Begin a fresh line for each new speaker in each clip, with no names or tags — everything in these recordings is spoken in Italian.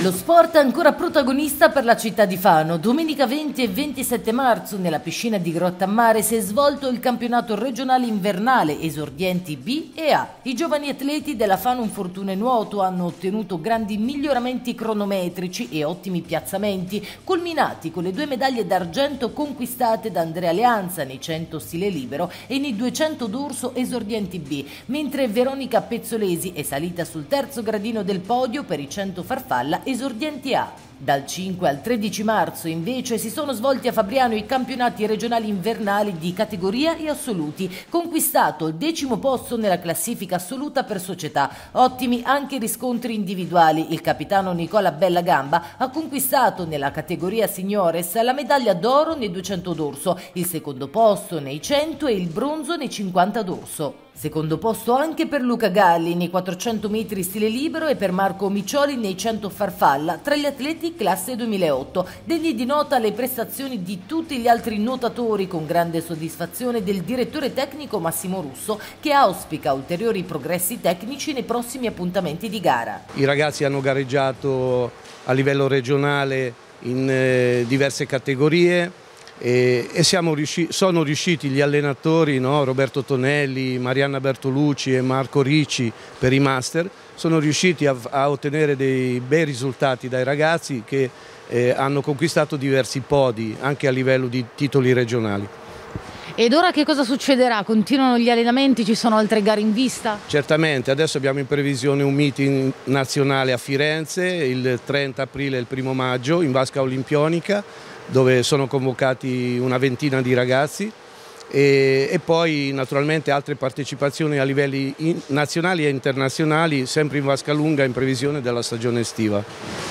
Lo sport è ancora protagonista per la città di Fano. Domenica 20 e 27 marzo nella piscina di Grottammare si è svolto il campionato regionale invernale esordienti B e A. I giovani atleti della Fano Infortune Nuoto hanno ottenuto grandi miglioramenti cronometrici e ottimi piazzamenti, culminati con le due medaglie d'argento conquistate da Andrea Leanza nei 100 stile libero e nei 200 d'orso esordienti B, mentre Veronica Pezzolesi è salita sul terzo gradino del podio per i 100 farfalla esordienti A. Dal 5 al 13 marzo invece si sono svolti a Fabriano i campionati regionali invernali di categoria e assoluti, conquistato il decimo posto nella classifica assoluta per società. Ottimi anche i riscontri individuali. Il capitano Nicola Bellagamba ha conquistato nella categoria signores la medaglia d'oro nei 200 d'orso, il secondo posto nei 100 e il bronzo nei 50 d'orso. Secondo posto anche per Luca Galli nei 400 metri stile libero e per Marco Miccioli nei 100 farfalla tra gli atleti classe 2008. Degli di nota le prestazioni di tutti gli altri nuotatori con grande soddisfazione del direttore tecnico Massimo Russo che auspica ulteriori progressi tecnici nei prossimi appuntamenti di gara.
I ragazzi hanno gareggiato a livello regionale in eh, diverse categorie e, e riusciti, sono riusciti gli allenatori, no? Roberto Tonelli, Marianna Bertolucci e Marco Ricci per i master, sono riusciti a, a ottenere dei bei risultati dai ragazzi che eh, hanno conquistato diversi podi anche a livello di titoli regionali.
Ed ora che cosa succederà? Continuano gli allenamenti? Ci sono altre gare in vista?
Certamente, adesso abbiamo in previsione un meeting nazionale a Firenze il 30 aprile e il 1 maggio in Vasca Olimpionica dove sono convocati una ventina di ragazzi e, e poi naturalmente altre partecipazioni a livelli in, nazionali e internazionali sempre in vasca lunga in previsione della stagione estiva.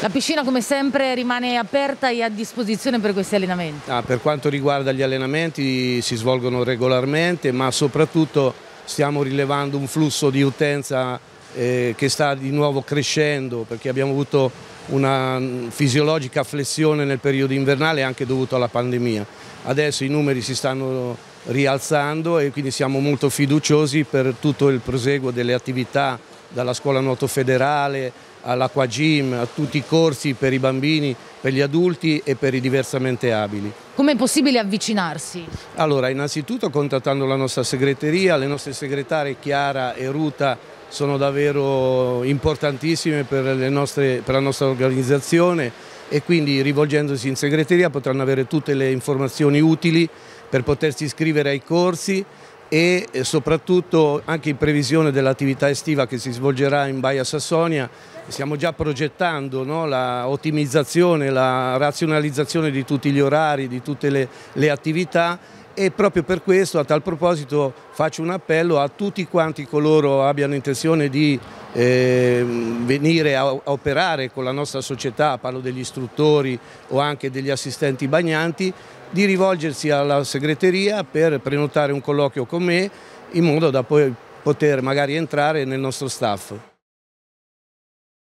La piscina come sempre rimane aperta e a disposizione per questi allenamenti?
Ah, per quanto riguarda gli allenamenti si svolgono regolarmente ma soprattutto stiamo rilevando un flusso di utenza eh, che sta di nuovo crescendo perché abbiamo avuto una fisiologica flessione nel periodo invernale anche dovuto alla pandemia. Adesso i numeri si stanno rialzando e quindi siamo molto fiduciosi per tutto il proseguo delle attività dalla scuola nuoto federale all'acqua gym, a tutti i corsi per i bambini, per gli adulti e per i diversamente abili.
Come è possibile avvicinarsi?
Allora, innanzitutto contattando la nostra segreteria, le nostre segretarie Chiara e Ruta sono davvero importantissime per, nostre, per la nostra organizzazione e quindi rivolgendosi in segreteria potranno avere tutte le informazioni utili per potersi iscrivere ai corsi e soprattutto anche in previsione dell'attività estiva che si svolgerà in Baia Sassonia stiamo già progettando no, la ottimizzazione, la razionalizzazione di tutti gli orari, di tutte le, le attività e proprio per questo a tal proposito faccio un appello a tutti quanti coloro abbiano intenzione di eh, venire a, a, operare con la nostra società, parlo degli istruttori o anche degli assistenti bagnanti, di rivolgersi alla segreteria per prenotare un colloquio con me in modo da poi poter magari entrare nel nostro staff.